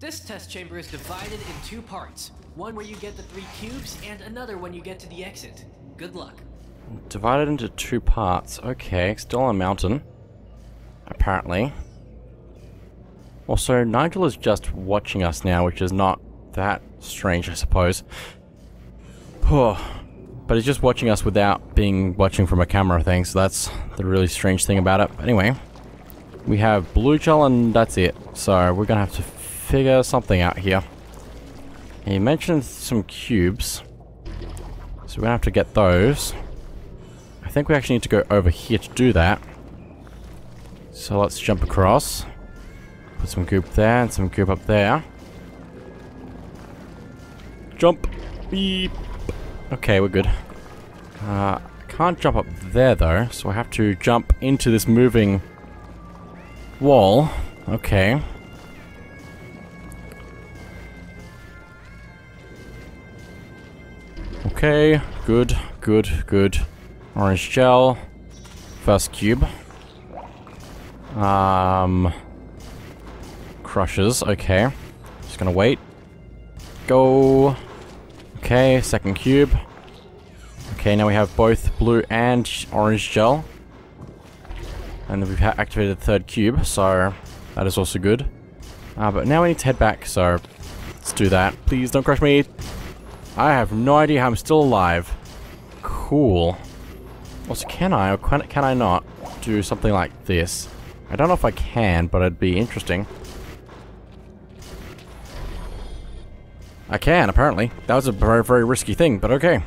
This test chamber is divided in two parts. One where you get the three cubes, and another when you get to the exit. Good luck. Divided into two parts. Okay, still on a mountain. Apparently. Also, Nigel is just watching us now, which is not that strange, I suppose. but he's just watching us without being watching from a camera thing, so that's the really strange thing about it. Anyway, we have blue gel and that's it. So we're gonna have to figure something out here. He mentioned some cubes. So we're gonna have to get those. I think we actually need to go over here to do that. So let's jump across. Put some goop there and some goop up there. Jump. Beep. Okay, we're good. Uh, can't jump up there though, so I have to jump into this moving wall. Okay. Okay, good, good, good. Orange gel. First cube. Um... Crushes, okay. Just gonna wait. Go. Okay, second cube. Okay, now we have both blue and orange gel. And we've activated the third cube, so that is also good. Uh, but now we need to head back, so let's do that. Please don't crush me. I have no idea how I'm still alive. Cool. Also, can I or can, can I not do something like this? I don't know if I can, but it'd be interesting. I can, apparently. That was a very, very risky thing, but okay.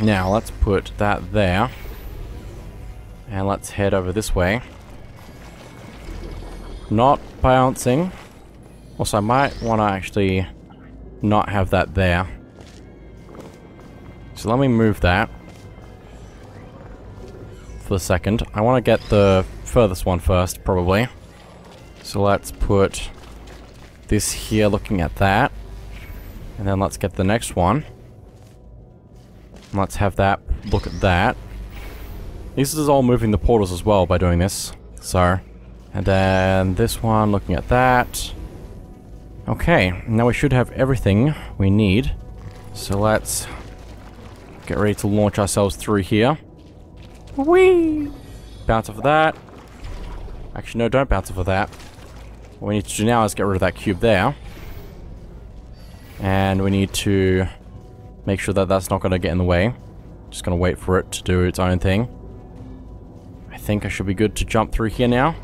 Now, let's put that there. And let's head over this way. Not bouncing. Also, I might want to actually not have that there. So let me move that. For a second. I want to get the furthest one first, probably. So let's put this here looking at that. And then let's get the next one. Let's have that look at that. This is all moving the portals as well by doing this. So, and then this one looking at that. Okay, now we should have everything we need. So let's get ready to launch ourselves through here. Whee! Bounce off of that. Actually, no, don't bounce off of that. What we need to do now is get rid of that cube there. And we need to make sure that that's not going to get in the way. Just going to wait for it to do its own thing. I think I should be good to jump through here now.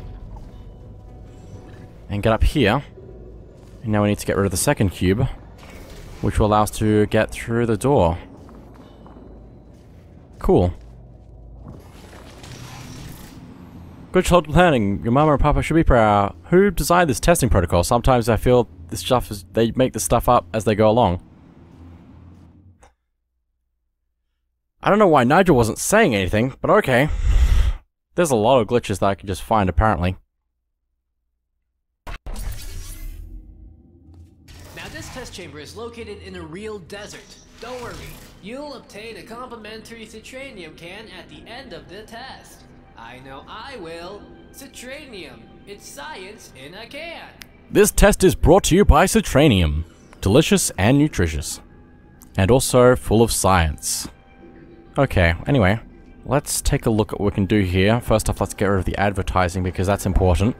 And get up here. And now we need to get rid of the second cube. Which will allow us to get through the door. Cool. Good child planning. Your mama and papa should be proud. Who designed this testing protocol? Sometimes I feel this stuff is they make this stuff up as they go along. I don't know why Nigel wasn't saying anything, but okay. There's a lot of glitches that I can just find apparently. Test chamber is located in a real desert. Don't worry, you'll obtain a complimentary Citranium can at the end of the test. I know I will. Citranium. It's science in a can. This test is brought to you by Citranium. Delicious and nutritious. And also full of science. Okay, anyway. Let's take a look at what we can do here. First off, let's get rid of the advertising because that's important.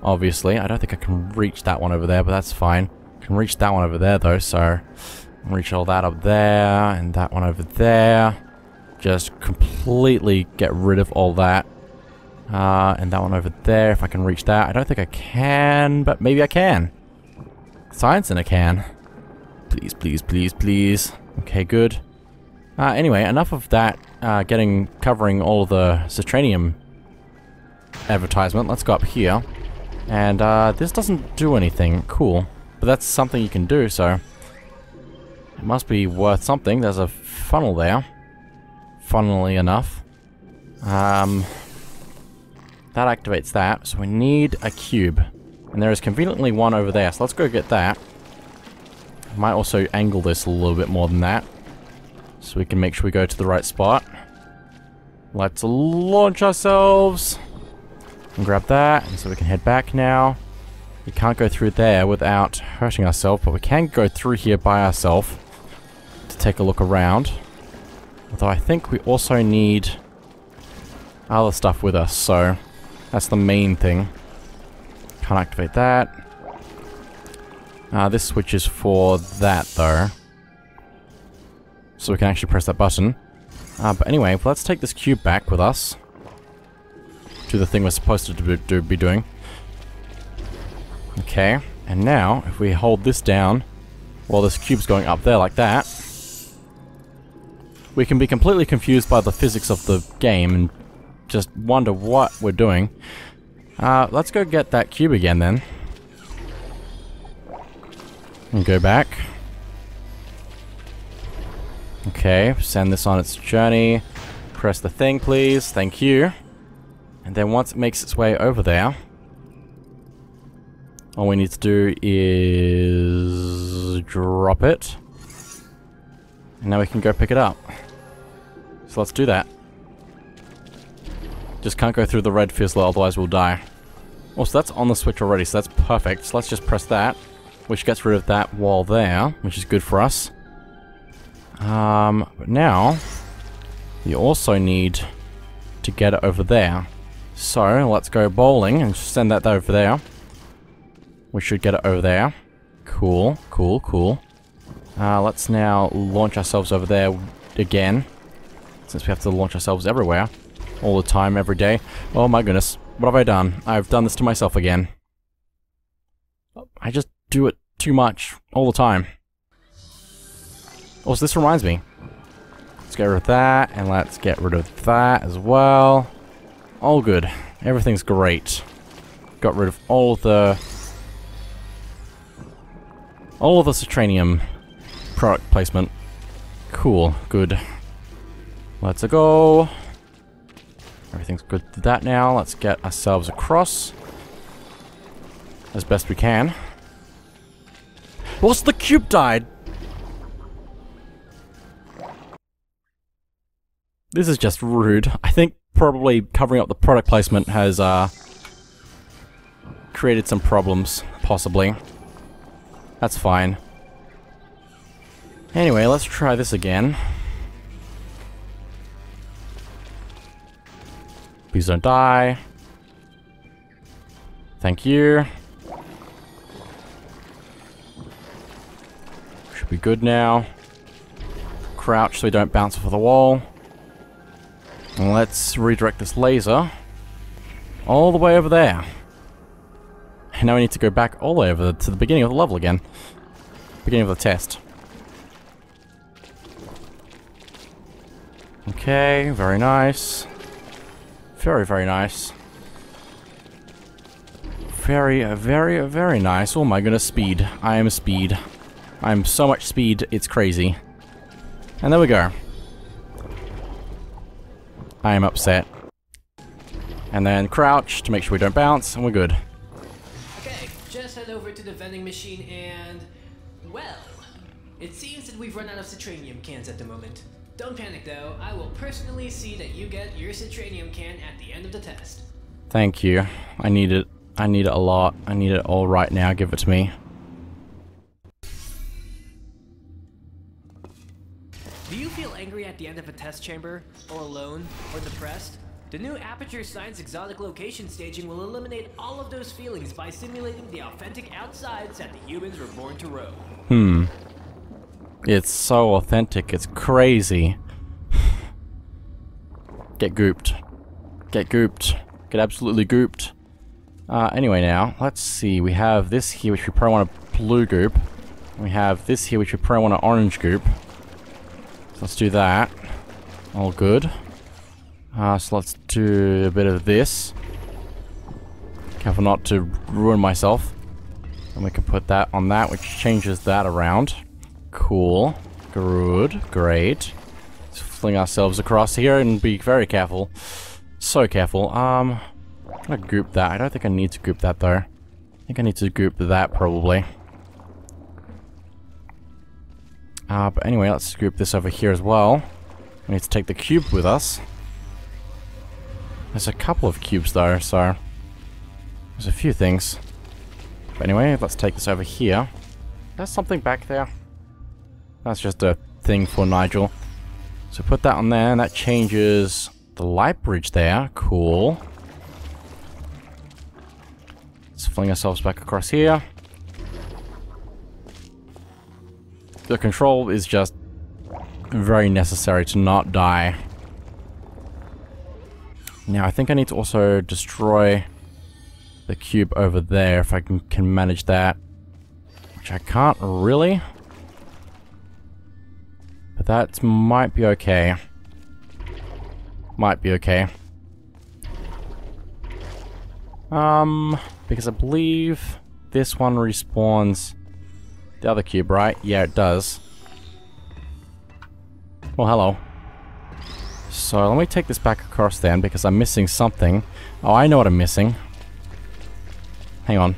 Obviously. I don't think I can reach that one over there, but that's fine. Can reach that one over there though, so... Reach all that up there, and that one over there. Just completely get rid of all that. Uh, and that one over there, if I can reach that. I don't think I can, but maybe I can. Science in a can. Please, please, please, please. Okay, good. Uh, anyway, enough of that uh, getting covering all the Citranium advertisement. Let's go up here. And uh, this doesn't do anything. Cool. But that's something you can do, so... It must be worth something. There's a funnel there. Funnily enough. Um, that activates that, so we need a cube. And there is conveniently one over there, so let's go get that. Might also angle this a little bit more than that. So we can make sure we go to the right spot. Let's launch ourselves. And grab that, and so we can head back now. We can't go through there without hurting ourselves, but we can go through here by ourselves to take a look around. Although I think we also need other stuff with us, so that's the main thing. Can't activate that. Uh, this switch is for that, though. So we can actually press that button. Uh, but anyway, let's take this cube back with us. Do the thing we're supposed to do, do, be doing. Okay, and now, if we hold this down, while this cube's going up there like that, we can be completely confused by the physics of the game and just wonder what we're doing. Uh, let's go get that cube again then. And go back. Okay, send this on its journey. Press the thing, please. Thank you. And then once it makes its way over there, all we need to do is drop it. And now we can go pick it up. So let's do that. Just can't go through the red fizzler, otherwise we'll die. Also, that's on the switch already, so that's perfect. So let's just press that, which gets rid of that wall there, which is good for us. Um, but now, you also need to get it over there. So, let's go bowling and send that over there. We should get it over there. Cool, cool, cool. Uh, let's now launch ourselves over there again. Since we have to launch ourselves everywhere. All the time, every day. Oh my goodness. What have I done? I've done this to myself again. I just do it too much. All the time. Also, this reminds me. Let's get rid of that, and let's get rid of that as well. All good. Everything's great. Got rid of all the... All of the Citranium product placement. Cool. Good. Let's go. Everything's good to that now. Let's get ourselves across. As best we can. What's the cube died? This is just rude. I think probably covering up the product placement has uh, created some problems, possibly. That's fine. Anyway, let's try this again. Please don't die. Thank you. Should be good now. Crouch so we don't bounce off of the wall. And let's redirect this laser all the way over there. And now we need to go back all the way over to the beginning of the level again. Beginning of the test. Okay, very nice. Very, very nice. Very, uh, very, uh, very nice. Oh my goodness, speed. I am speed. I'm so much speed, it's crazy. And there we go. I am upset. And then crouch to make sure we don't bounce, and we're good. Head over to the vending machine and... Well, it seems that we've run out of Citranium cans at the moment. Don't panic though, I will personally see that you get your Citranium can at the end of the test. Thank you. I need it. I need it a lot. I need it all right now. Give it to me. Do you feel angry at the end of a test chamber? Or alone? Or depressed? The new Aperture Science Exotic Location staging will eliminate all of those feelings by simulating the authentic outsides that the humans were born to roam. Hmm. It's so authentic, it's crazy. Get gooped. Get gooped. Get absolutely gooped. Uh, anyway now, let's see. We have this here, which we probably want a blue goop. We have this here, which we probably want an orange goop. So let's do that. All good. Uh, so let's do a bit of this. Careful not to ruin myself. And we can put that on that, which changes that around. Cool. Good. Great. Let's fling ourselves across here and be very careful. So careful. Um, I'm gonna group that. I don't think I need to group that though. I think I need to group that probably. Uh, but anyway, let's group this over here as well. We need to take the cube with us. There's a couple of cubes though, so... There's a few things. But anyway, let's take this over here. There's something back there. That's just a thing for Nigel. So put that on there, and that changes the light bridge there. Cool. Let's fling ourselves back across here. The control is just very necessary to not die. Now, I think I need to also destroy the cube over there if I can, can manage that. Which I can't really. But that might be okay. Might be okay. Um, because I believe this one respawns the other cube, right? Yeah, it does. Well, hello. So let me take this back across then, because I'm missing something. Oh, I know what I'm missing. Hang on.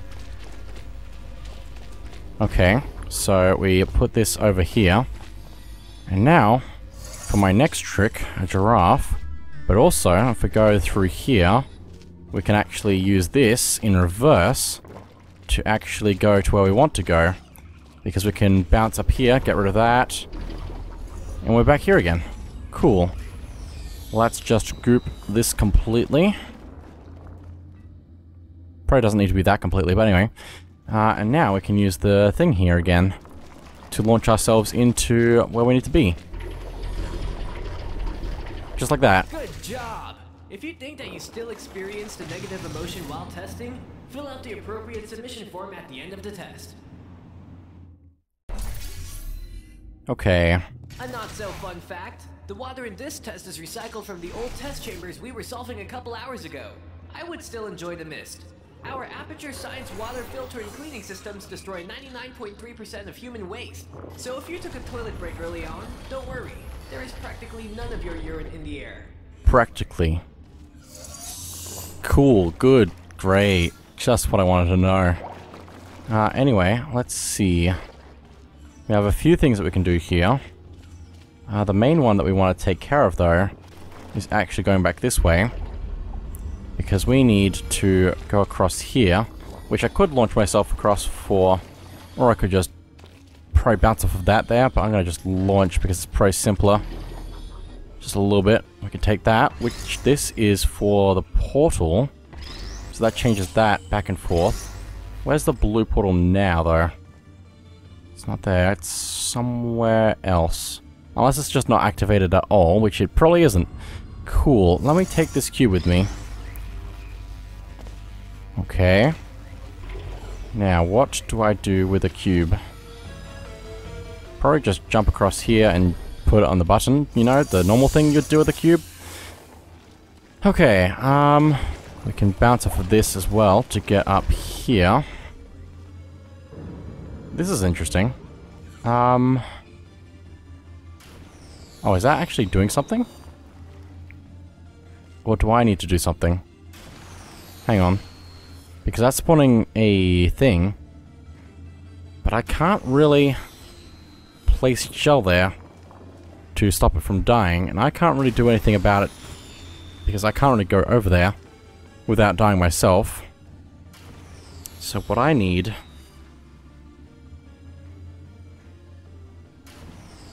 Okay, so we put this over here. And now, for my next trick, a giraffe. But also, if we go through here, we can actually use this in reverse to actually go to where we want to go. Because we can bounce up here, get rid of that, and we're back here again. Cool. Let's just group this completely. Probably doesn't need to be that completely, but anyway. Uh, and now we can use the thing here again to launch ourselves into where we need to be. Just like that. Good job! If you think that you still experienced a negative emotion while testing, fill out the appropriate submission form at the end of the test. Okay. A not so fun fact the water in this test is recycled from the old test chambers we were solving a couple hours ago. I would still enjoy the mist. Our Aperture Science water filter and cleaning systems destroy 99.3% of human waste. So if you took a toilet break early on, don't worry. There is practically none of your urine in the air. Practically. Cool, good, great. Just what I wanted to know. Uh, anyway, let's see. We have a few things that we can do here. Uh, the main one that we want to take care of, though, is actually going back this way. Because we need to go across here, which I could launch myself across for, or I could just probably bounce off of that there, but I'm going to just launch because it's probably simpler. Just a little bit. We can take that, which this is for the portal. So that changes that back and forth. Where's the blue portal now, though? It's not there. It's somewhere else. Unless it's just not activated at all, which it probably isn't. Cool. Let me take this cube with me. Okay. Now, what do I do with a cube? Probably just jump across here and put it on the button, you know, the normal thing you'd do with a cube. Okay, um, we can bounce off of this as well to get up here. This is interesting. Um... Oh, is that actually doing something? Or do I need to do something? Hang on. Because that's spawning a thing. But I can't really place shell there to stop it from dying, and I can't really do anything about it because I can't really go over there without dying myself. So what I need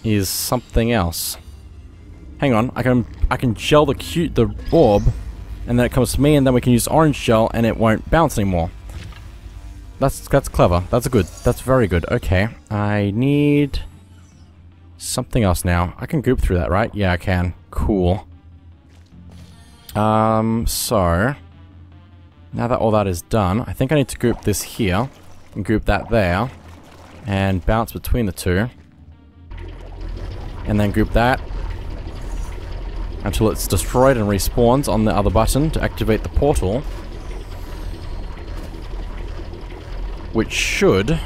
is something else. Hang on, I can I can gel the cute the orb, and then it comes to me, and then we can use orange gel, and it won't bounce anymore. That's that's clever. That's a good. That's very good. Okay, I need something else now. I can goop through that, right? Yeah, I can. Cool. Um, so now that all that is done, I think I need to goop this here and goop that there, and bounce between the two. And then group that until it's destroyed and respawns on the other button to activate the portal. Which should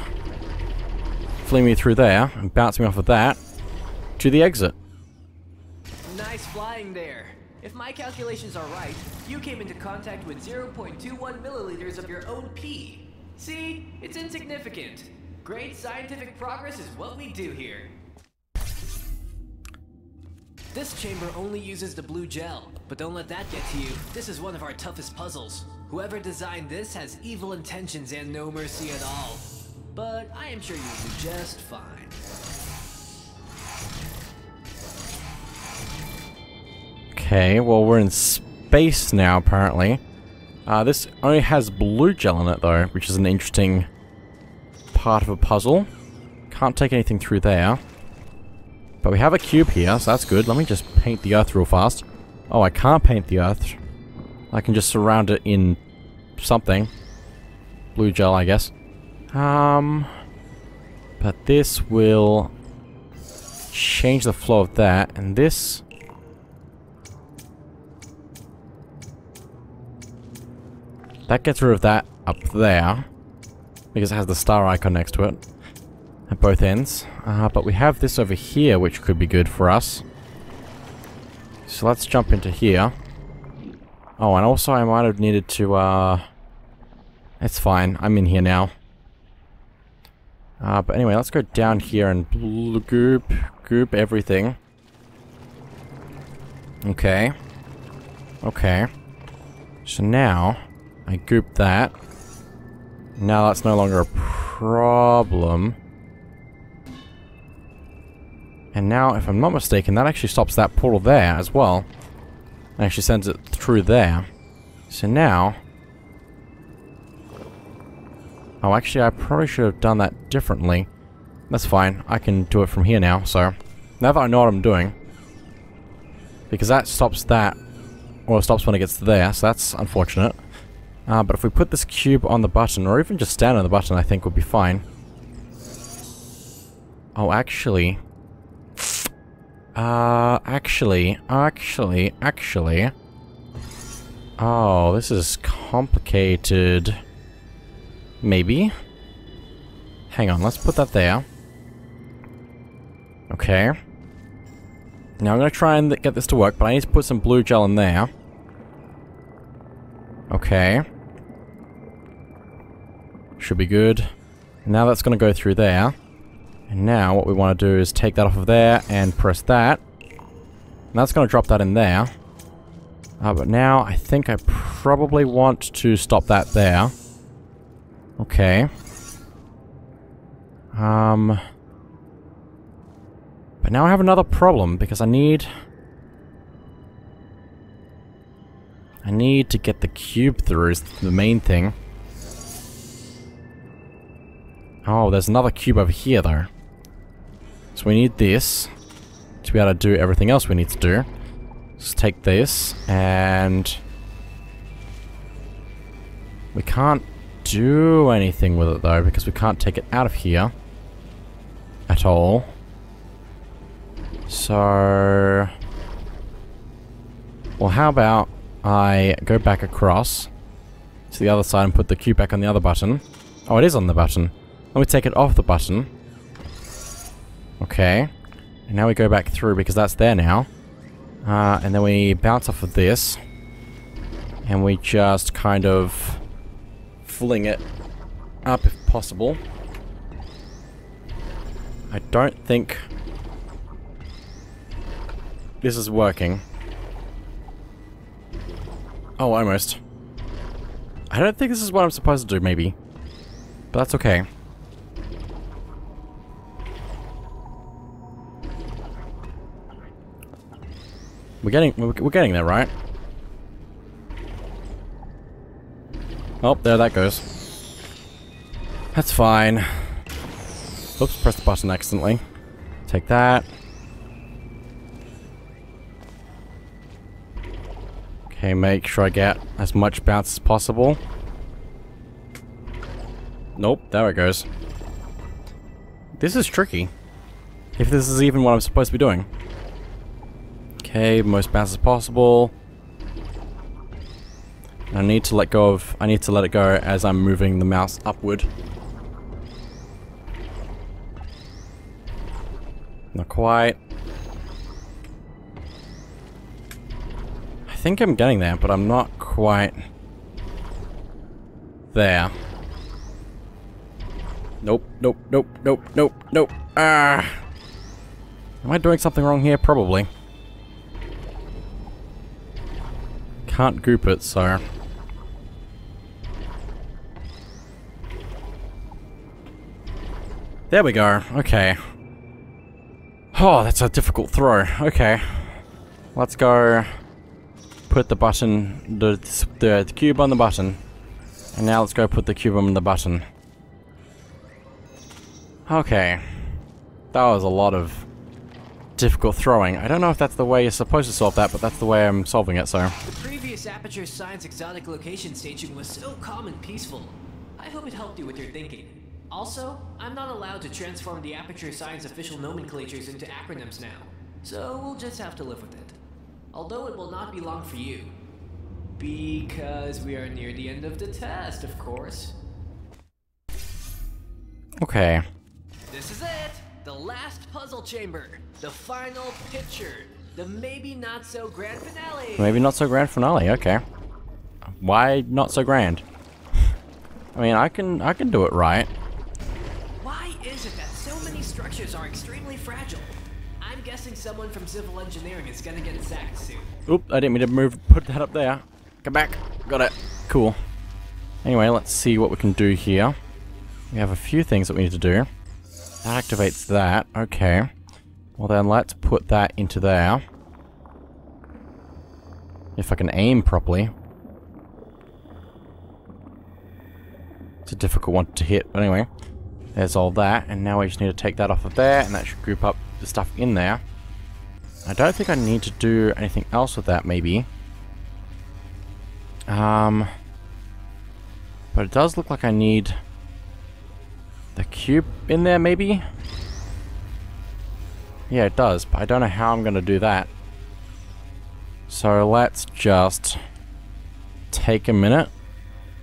fling me through there and bounce me off of that to the exit. Nice flying there. If my calculations are right, you came into contact with 0.21 milliliters of your own pee. See? It's insignificant. Great scientific progress is what we do here. This chamber only uses the blue gel, but don't let that get to you. This is one of our toughest puzzles. Whoever designed this has evil intentions and no mercy at all. But I am sure you'll do just fine. Okay, well we're in space now apparently. Uh, this only has blue gel in it though, which is an interesting part of a puzzle. Can't take anything through there. But we have a cube here, so that's good. Let me just paint the earth real fast. Oh, I can't paint the earth. I can just surround it in something. Blue gel, I guess. Um, but this will change the flow of that, and this... That gets rid of that up there, because it has the star icon next to it at both ends. Uh, but we have this over here, which could be good for us. So let's jump into here. Oh, and also I might have needed to, uh... It's fine. I'm in here now. Uh, but anyway, let's go down here and goop, goop everything. Okay. Okay. So now, I goop that. Now that's no longer a problem. And now, if I'm not mistaken, that actually stops that portal there as well. It Actually sends it through there. So now... Oh, actually, I probably should have done that differently. That's fine. I can do it from here now, so... Now that I know what I'm doing... Because that stops that... Or stops when it gets there, so that's unfortunate. Uh, but if we put this cube on the button, or even just stand on the button, I think would be fine. Oh, actually... Uh, actually, actually, actually... Oh, this is complicated. Maybe? Hang on, let's put that there. Okay. Now I'm gonna try and get this to work, but I need to put some blue gel in there. Okay. Should be good. Now that's gonna go through there. And now what we want to do is take that off of there and press that. And that's going to drop that in there. Uh, but now I think I probably want to stop that there. Okay. Um... But now I have another problem because I need... I need to get the cube through is the main thing. Oh, there's another cube over here though. So we need this to be able to do everything else we need to do. Let's take this and we can't do anything with it though because we can't take it out of here at all. So, well how about I go back across to the other side and put the cube back on the other button. Oh, it is on the button. Let me take it off the button. Okay. And now we go back through because that's there now. Uh, and then we bounce off of this. And we just kind of fling it up if possible. I don't think this is working. Oh, almost. I don't think this is what I'm supposed to do, maybe. But that's okay. We're getting, we're getting there, right? Oh, there that goes. That's fine. Oops, press the button accidentally. Take that. Okay, make sure I get as much bounce as possible. Nope, there it goes. This is tricky. If this is even what I'm supposed to be doing. Okay, most bounce as possible. I need to let go of, I need to let it go as I'm moving the mouse upward. Not quite. I think I'm getting there, but I'm not quite there. Nope, nope, nope, nope, nope, nope. Ah! Am I doing something wrong here? Probably. can't group it, so... There we go, okay. Oh, that's a difficult throw, okay. Let's go put the button, the, the, the cube on the button. And now let's go put the cube on the button. Okay. That was a lot of difficult throwing. I don't know if that's the way you're supposed to solve that, but that's the way I'm solving it, so... Previous Aperture Science exotic location staging was so calm and peaceful. I hope it helped you with your thinking. Also, I'm not allowed to transform the Aperture Science official nomenclatures into acronyms now, so we'll just have to live with it. Although it will not be long for you. Because we are near the end of the test, of course. Okay. This is it! The last puzzle chamber! The final picture! The maybe not so grand finale! Maybe not so grand finale, okay. Why not so grand? I mean, I can I can do it right. Why is it that so many structures are extremely fragile? I'm guessing someone from civil engineering is gonna get sacked soon. Oop, I didn't mean to move, put that up there. Come back. Got it. Cool. Anyway, let's see what we can do here. We have a few things that we need to do. That activates that. Okay. Well then, let's put that into there. If I can aim properly. It's a difficult one to hit, but anyway. There's all that, and now we just need to take that off of there, and that should group up the stuff in there. I don't think I need to do anything else with that, maybe. Um, but it does look like I need the cube in there, maybe? Yeah, it does, but I don't know how I'm going to do that. So let's just take a minute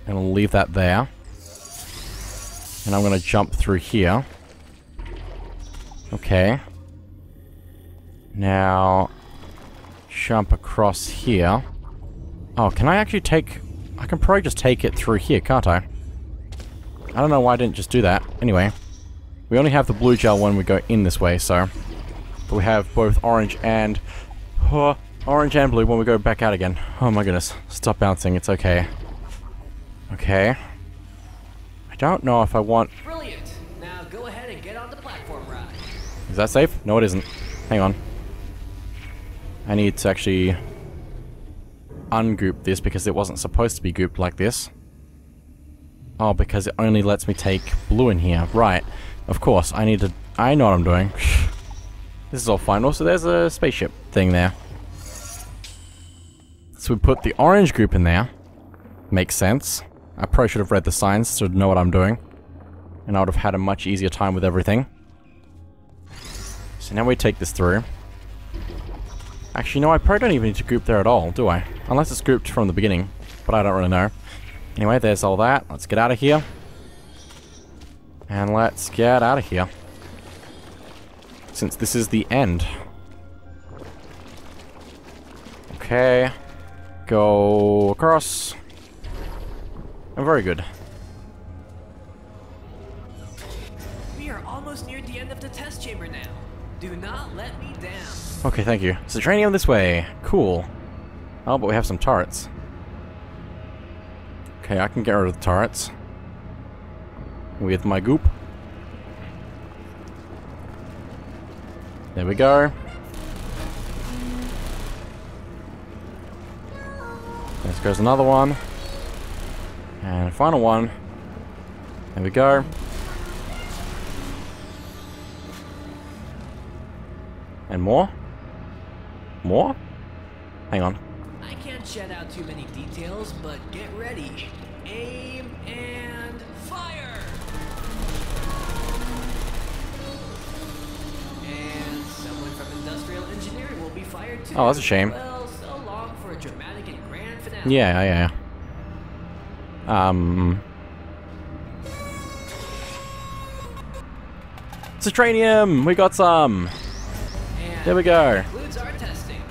and leave that there. And I'm going to jump through here. Okay. Now, jump across here. Oh, can I actually take... I can probably just take it through here, can't I? I don't know why I didn't just do that. Anyway, we only have the blue gel when we go in this way, so... But we have both orange and... Oh, orange and blue when we go back out again. Oh my goodness. Stop bouncing, it's okay. Okay. I don't know if I want... Brilliant! Now go ahead and get on the platform ride. Is that safe? No, it isn't. Hang on. I need to actually ungroup this because it wasn't supposed to be grouped like this. Oh, because it only lets me take blue in here. Right. Of course, I need to... I know what I'm doing. this is all fine. Also, there's a spaceship thing there. So we put the orange group in there. Makes sense. I probably should have read the signs to know what I'm doing. And I would have had a much easier time with everything. So now we take this through. Actually, no, I probably don't even need to group there at all, do I? Unless it's grouped from the beginning, but I don't really know. Anyway, there's all that. Let's get out of here. And let's get out of here. Since this is the end. Okay. Go across. I'm very good. We are almost near the end of the test chamber now. Do not let me down. Okay, thank you. So training this way. Cool. Oh, but we have some turrets. Okay, I can get rid of the turrets. With my goop. There we go. There goes another one. And a final one. There we go. And more? More? Hang on. I can't shed out too many details, but get ready. Aim and fire! And someone from industrial engineering will be fired too. Oh, that's a shame. Well, so long for a dramatic and grand finale. Yeah, yeah, yeah. Um. Citranium! We got some! And There we go. concludes our testing.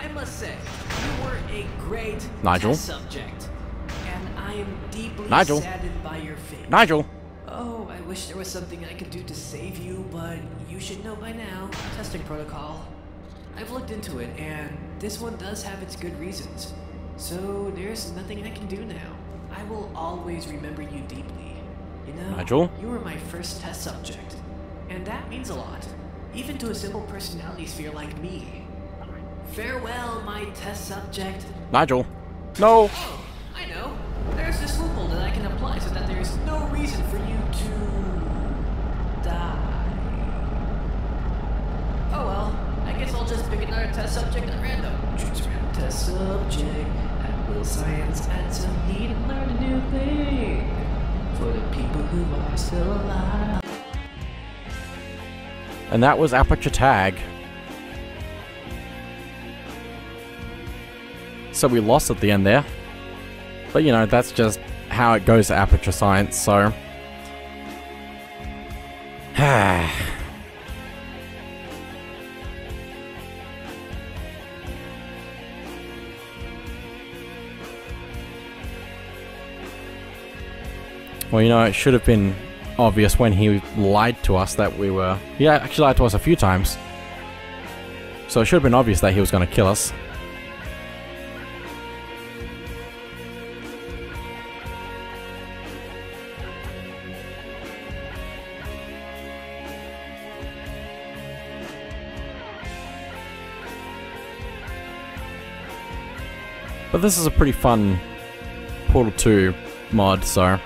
I must say, you were a great Nigel? subject. And I am deeply Nigel? saddened by your fate. Nigel! I wish there was something I could do to save you, but you should know by now. Testing protocol. I've looked into it, and this one does have its good reasons. So there's nothing I can do now. I will always remember you deeply. You know, Nigel? you were my first test subject, And that means a lot, even to a simple personality sphere like me. Farewell, my test subject. Nigel. No! Oh, I know. There's this loophole that I can apply so that there's no reason for you to die. Oh well, I guess I'll just pick another test subject at random. Choose a random test subject. At will science add some heat and learn a new thing for the people who are still alive. And that was Aperture Tag. So we lost at the end there. But you know, that's just how it goes at Aperture Science, so... well, you know, it should have been obvious when he lied to us that we were... He actually lied to us a few times. So it should have been obvious that he was going to kill us. But this is a pretty fun Portal 2 mod, so...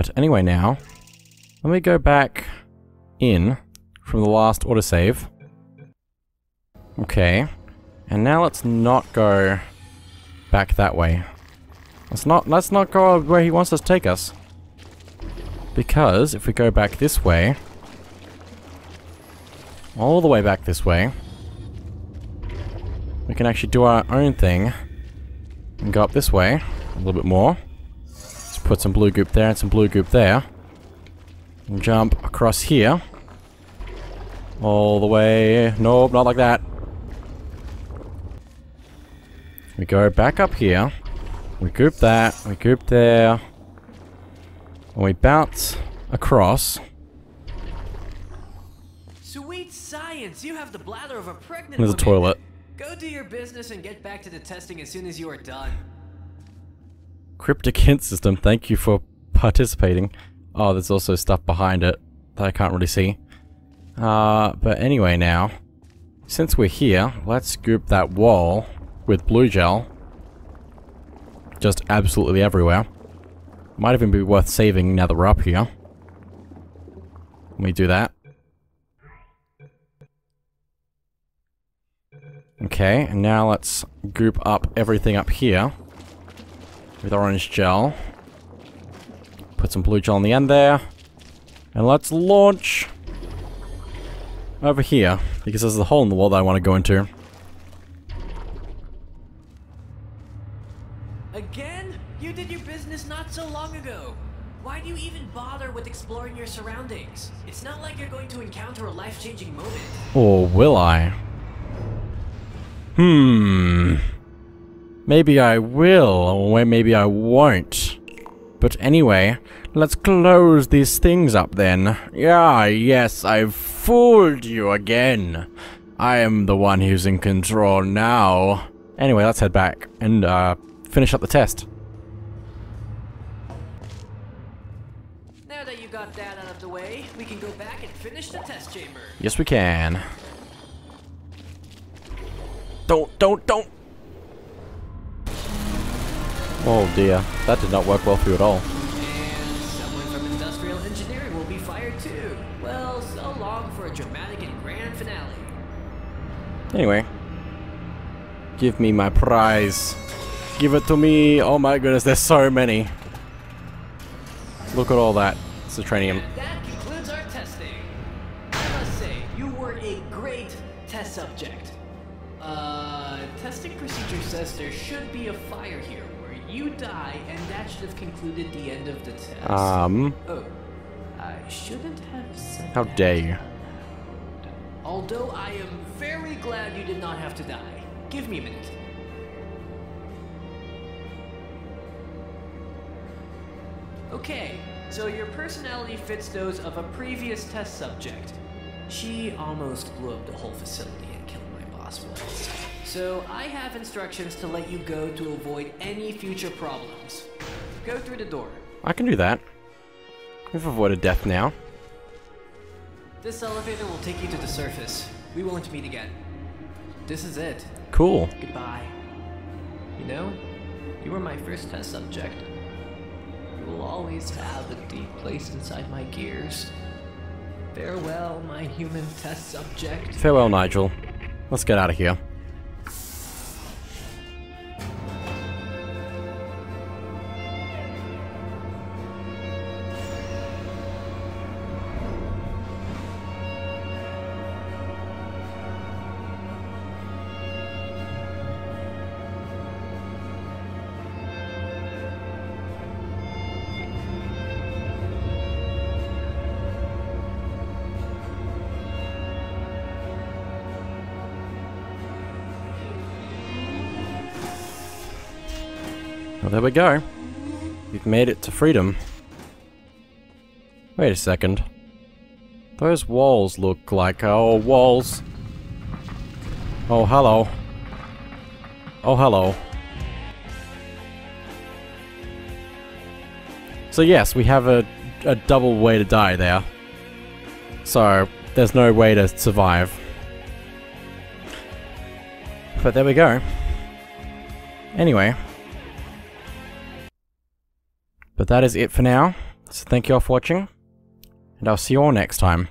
But anyway now, let me go back in from the last autosave. Okay. And now let's not go back that way. Let's not let's not go where he wants us to take us. Because if we go back this way, all the way back this way, we can actually do our own thing and go up this way a little bit more put some blue goop there and some blue goop there. And jump across here. All the way... Nope, not like that. We go back up here. We goop that. We goop there. And we bounce across. Sweet science! You have the bladder of a pregnant There's a woman. toilet. Go do your business and get back to the testing as soon as you are done. Cryptic hint system, thank you for participating. Oh, there's also stuff behind it that I can't really see. Uh, but anyway now, since we're here, let's scoop that wall with blue gel. Just absolutely everywhere. Might even be worth saving now that we're up here. Let me do that. Okay, and now let's group up everything up here with orange gel. Put some blue gel on the end there. And let's launch over here, because there's a hole in the wall that I want to go into. Again? You did your business not so long ago. Why do you even bother with exploring your surroundings? It's not like you're going to encounter a life-changing moment. Or will I? Hmm. Maybe I will, or maybe I won't. But anyway, let's close these things up then. Yeah, yes, I've fooled you again. I am the one who's in control now. Anyway, let's head back and uh, finish up the test. Now that you got that out of the way, we can go back and finish the test chamber. Yes, we can. Don't, don't, don't! Oh dear, that did not work well for you at all. And someone from industrial engineering will be fired too. Well, so long for a dramatic and grand finale. Anyway. Give me my prize. Give it to me. Oh my goodness, there's so many. Look at all that. It's a tranium. Die, and that should have concluded the end of the test. Um, oh, I shouldn't have said how that. dare you? Although I am very glad you did not have to die. Give me a minute. Okay, so your personality fits those of a previous test subject. She almost blew up the whole facility and killed my boss once. So I have instructions to let you go to avoid any future problems. Go through the door. I can do that. We've avoided death now. This elevator will take you to the surface. We won't meet again. This is it. Cool. Goodbye. You know, you were my first test subject. You will always have a deep place inside my gears. Farewell, my human test subject. Farewell, Nigel. Let's get out of here. There we go. We've made it to freedom. Wait a second. Those walls look like... Oh, walls. Oh, hello. Oh, hello. So yes, we have a, a double way to die there. So, there's no way to survive. But there we go. Anyway. That is it for now. So thank you all for watching. And I'll see you all next time.